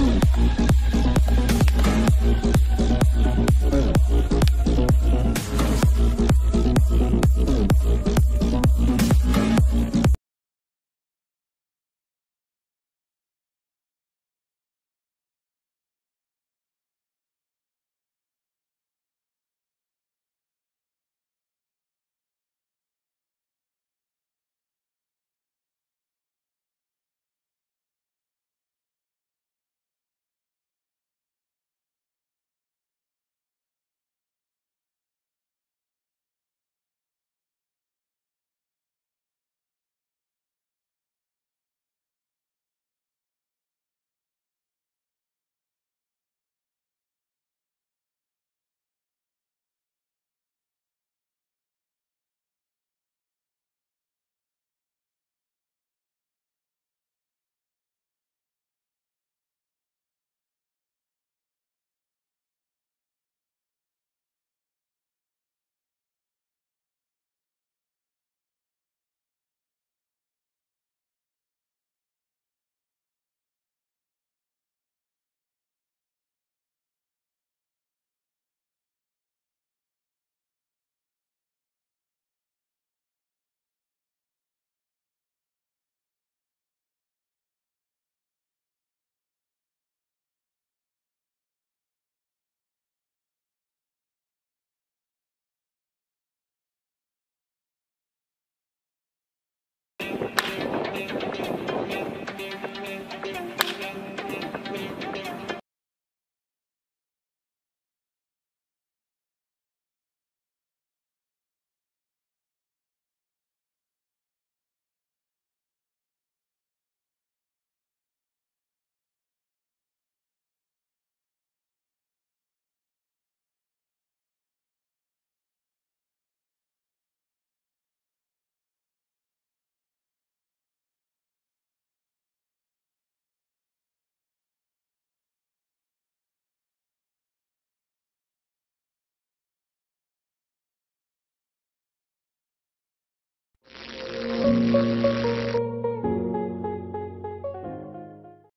うん。